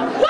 Woo!